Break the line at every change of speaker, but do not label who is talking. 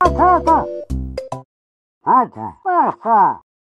Ага, ага. Ага, ага.